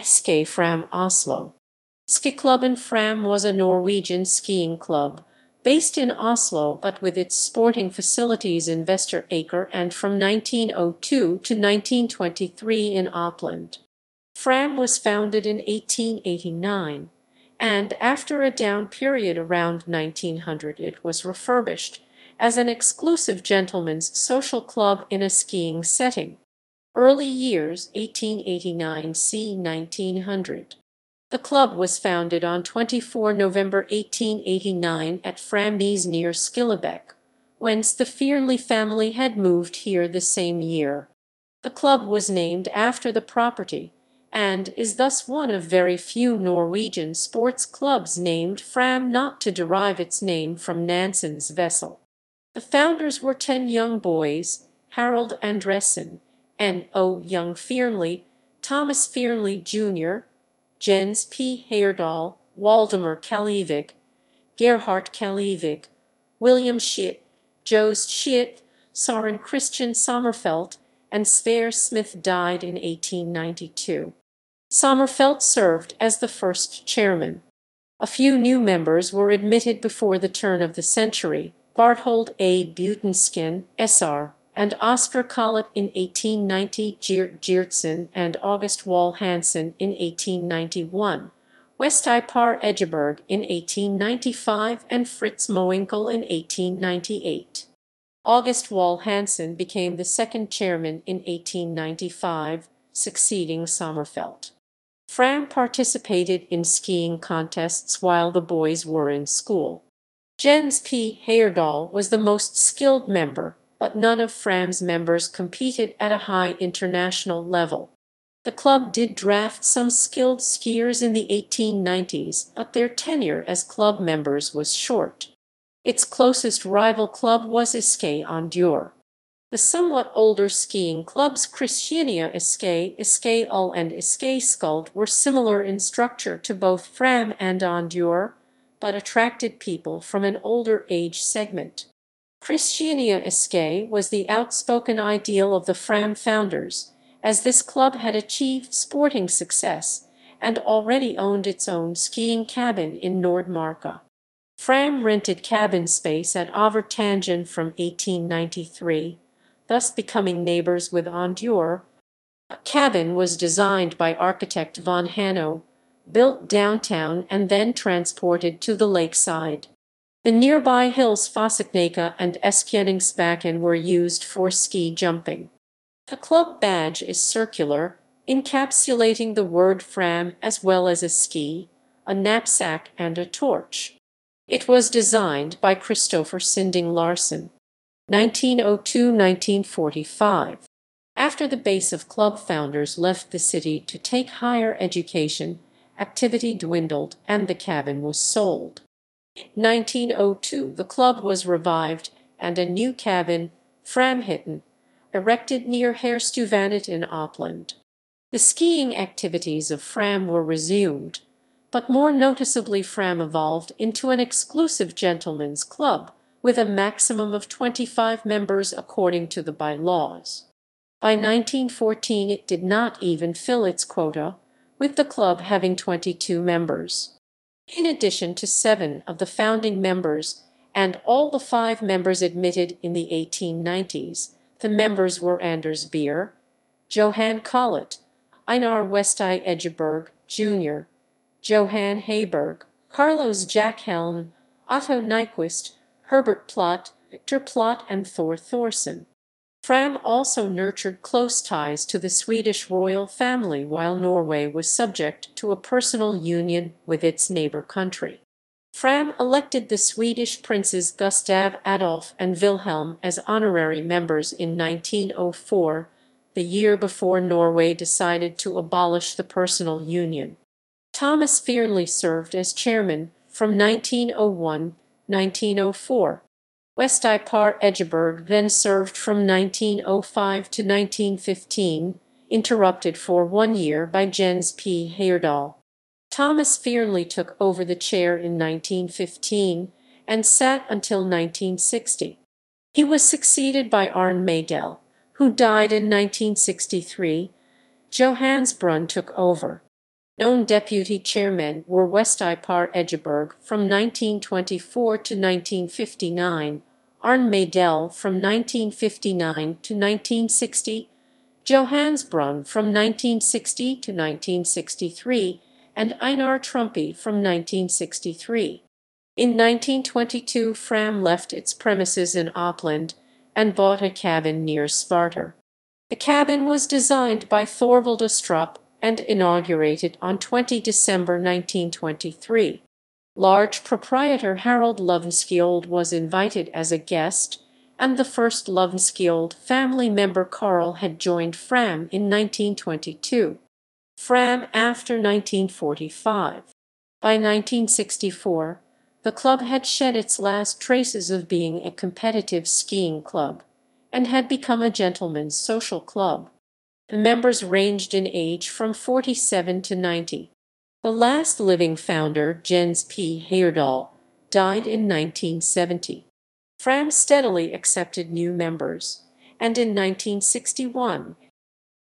Ski Fram Oslo. Skiklubben Fram was a Norwegian skiing club based in Oslo but with its sporting facilities in Vestre Aker and from 1902 to 1923 in Oppland. Fram was founded in 1889, and after a down period around 1900 it was refurbished as an exclusive gentlemen's social club in a skiing setting. Early years 1889 c. 1900. The club was founded on 24 November 1889 at Framnes near Skillebekk, whence the Fearnley family had moved here the same year. The club was named after the property, and is thus one of very few Norwegian sports clubs named Fram not to derive its name from Nansen's vessel. The founders were ten young boys, Harald Andresen, N. O. Young Fearnley, Thomas Fearnley, Jr., Jens P. Heyerdahl, Waldemar Kallevik, Gerhard Kallevik, William Schitt, Jos Schitt, Soren Christian Sommerfelt, and Sverre Smith died in 1892. Sommerfelt served as the first chairman. A few new members were admitted before the turn of the century, Barthold A. Butenschøn, S.R., and Oscar Collett in 1890, Geert Geertsen and August Walle Hansen in 1891, Westye Parr Egeberg in 1895, and Fritz Moenkel in 1898. August Walle Hansen became the second chairman in 1895, succeeding Sommerfelt. Fram participated in skiing contests while the boys were in school. Jens P. Heyerdahl was the most skilled member, but none of Fram's members competed at a high international level. The club did draft some skilled skiers in the 1890s, but their tenure as club members was short. Its closest rival club was Ski Ondur. The somewhat older skiing clubs Christiania Ski, Ski Ull and Ski Skuld were similar in structure to both Fram and Ondur, but attracted people from an older age segment. Christiania Ski was the outspoken ideal of the Fram founders, as this club had achieved sporting success and already owned its own skiing cabin in Nordmarka. Fram rented cabin space at Overtangen from 1893, thus becoming neighbors with Ondur. A cabin was designed by architect von Hanno, built downtown and then transported to the lakeside. The nearby hills Fossaknaka and Eskjedingsbakken were used for ski jumping. The club badge is circular, encapsulating the word Fram as well as a ski, a knapsack, and a torch. It was designed by Christopher Sinding Larsen. 1902-1945. After the base of club founders left the city to take higher education, activity dwindled and the cabin was sold. 1902 the club was revived and a new cabin, Framhitten, erected near Hersteuvanet in Oppland. The skiing activities of Fram were resumed, but more noticeably Fram evolved into an exclusive gentlemen's club with a maximum of 25 members according to the bylaws. By 1914 it did not even fill its quota, with the club having 22 members. In addition to seven of the founding members and all the five members admitted in the 1890s, the members were Anders Beer, Johan Collett, Einar Westye Egeberg, Jr., Johan Heiberg, Carlos Jakhelln, Otto Nyquist, Herbert Plot, Victor Plot, and Thor Thorson. Fram also nurtured close ties to the Swedish royal family while Norway was subject to a personal union with its neighbor country. Fram elected the Swedish princes Gustav Adolf and Wilhelm as honorary members in 1904, the year before Norway decided to abolish the personal union. Thomas Fearnley served as chairman from 1901 1904. Westye Parr Egeberg then served from 1905 to 1915, interrupted for one year by Jens P. Heyerdahl. Thomas Fearnley took over the chair in 1915 and sat until 1960. He was succeeded by Arne Meidell, who died in 1963. Johannes Brun took over. Known deputy chairmen were Westye Parr Egeberg from 1924 to 1959, Arne Meidell from 1959 to 1960, Johannes Brun from 1960 to 1963, and Einar Trumpy from 1963. In 1922 Fram left its premises in Oppland and bought a cabin near Svarter. The cabin was designed by Thorvald Astrup and inaugurated on 20 December 1923. Large proprietor Harald Løvenskiold was invited as a guest, and the first Lovenskiold family member Carl had joined Fram in 1922. Fram after 1945. By 1964, the club had shed its last traces of being a competitive skiing club, and had become a gentlemen's social club. The members ranged in age from 47 to 90. The last living founder, Jens P. Heyerdahl, died in 1970. Fram steadily accepted new members, and in 1961